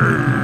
Arr!